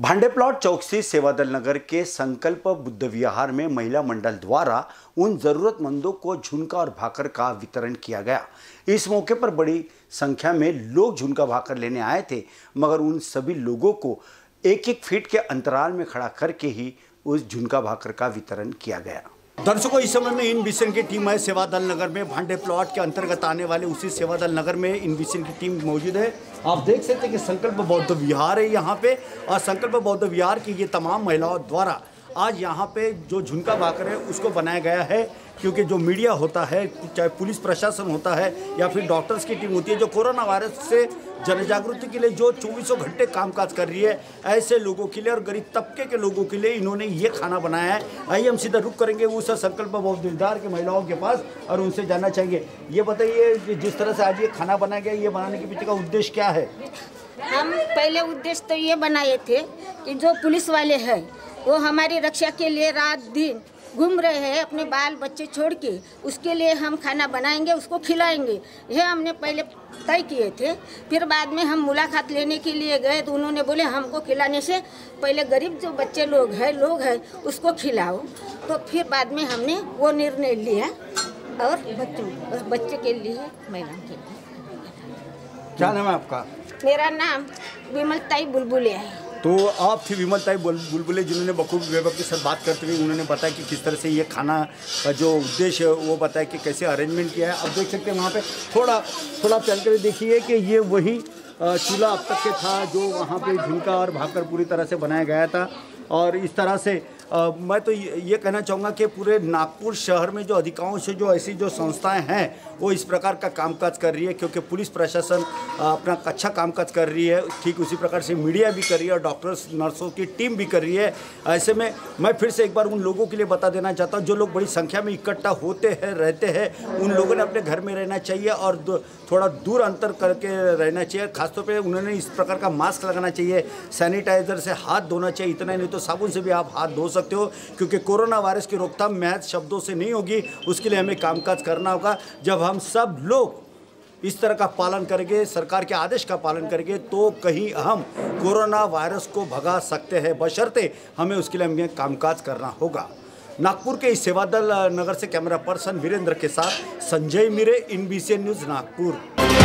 भांडे प्लॉट चौकसी सेवादल नगर के संकल्प बुद्ध विहार में महिला मंडल द्वारा उन जरूरतमंदों को झुनका और भाकर का वितरण किया गया। इस मौके पर बड़ी संख्या में लोग झुनका भाकर लेने आए थे, मगर उन सभी लोगों को एक एक फीट के अंतराल में खड़ा करके ही उस झुनका भाकर का वितरण किया गया। दर्शकों, इस समय में इन विशन की टीम है सेवा दल नगर में। भांडे प्लॉट के अंतर्गत आने वाले उसी सेवा दल नगर में इन विशन की टीम मौजूद है। आप देख सकते हैं कि संकल्प बौद्ध विहार है यहाँ पे। और संकल्प बौद्ध विहार की ये तमाम महिलाओं द्वारा आज यहाँ पे जो झुनका भाकर है, उसको बनाया गया है, क्योंकि जो मीडिया होता है, चाहे पुलिस प्रशासन होता है, या फिर डॉक्टर्स की टीम होती है, जो कोरोना वायरस से जन जागृति के लिए जो चौबीसों घंटे कामकाज कर रही है, ऐसे लोगों के लिए और गरीब तबके के लोगों के लिए इन्होंने ये खाना बनाया है। आइए हम सीधा रुक करेंगे उस संकल्प बहुत दिलदार के महिलाओं के पास और उनसे जानना चाहेंगे। ये बताइए जिस तरह से आज ये खाना बनाया गया, ये बनाने के पीछे का उद्देश्य क्या है? हम पहले उद्देश्य तो ये बनाए थे कि जो पुलिस वाले हैं वो हमारी रक्षा के लिए रात दिन घूम रहे हैं अपने बाल बच्चे छोड़ के। उसके लिए हम खाना बनाएँगे उसको खिलाएँगे। यह हमने पहले तय किए थे। फिर बाद में हम मुलाकात लेने के लिए गए तो उन्होंने बोले हमको खिलाने से पहले गरीब जो बच्चे लोग हैं लोग हैं उसको खिलाओ। तो फिर बाद में हमने वो निर्णय लिया और बच्चों बच्चे के लिए महिलाओं के लिए क्या नाम है आपका? मेरा नाम विमलताई बुलबुले है। तो आप थी विमल ताई बुल- बुलबुले जिन्होंने बखूब वैभव के साथ बात करते हुए उन्होंने बताया कि किस तरह से ये खाना का जो उद्देश्य है, वो बताया कि कैसे अरेंजमेंट किया है। आप देख सकते हैं वहाँ पे थोड़ा थोड़ा चल कर देखिए कि ये वही चूल्हा अब तक के था जो वहाँ पे झुमका और भाकर पूरी तरह से बनाया गया था। और इस तरह से अ, मैं तो ये कहना चाहूँगा कि पूरे नागपुर शहर में जो अधिकांश जो ऐसी जो संस्थाएँ हैं वो इस प्रकार का कामकाज कर रही है क्योंकि पुलिस प्रशासन अपना अच्छा कामकाज कर रही है। ठीक उसी प्रकार से मीडिया भी कर रही है और डॉक्टर्स नर्सों की टीम भी कर रही है। ऐसे में मैं फिर से एक बार उन लोगों के लिए बता देना चाहता हूँ जो लोग बड़ी संख्या में इकट्ठा होते हैं रहते हैं उन लोगों ने अपने घर में रहना चाहिए और थोड़ा दूर अंतर करके रहना चाहिए। खासतौर पर उन्होंने इस प्रकार का मास्क लगाना चाहिए सैनिटाइजर से हाथ धोना चाहिए इतना नहीं तो साबुन से भी आप हाथ धो सकते हो, क्योंकि कोरोना वायरस की रोकथाम महज शब्दों से नहीं होगी, उसके लिए हमें कामकाज करना होगा। जब हम सब लोग इस तरह का पालन करेंगे, सरकार के आदेश का पालन करेंगे तो कहीं हम कोरोना वायरस को भगा सकते हैं। बशर्ते हमें उसके लिए हमें कामकाज करना होगा। नागपुर के इस सेवादल नगर से कैमरा पर्सन वीरेंद्र के साथ संजय मिरे इन न्यूज़ नागपुर।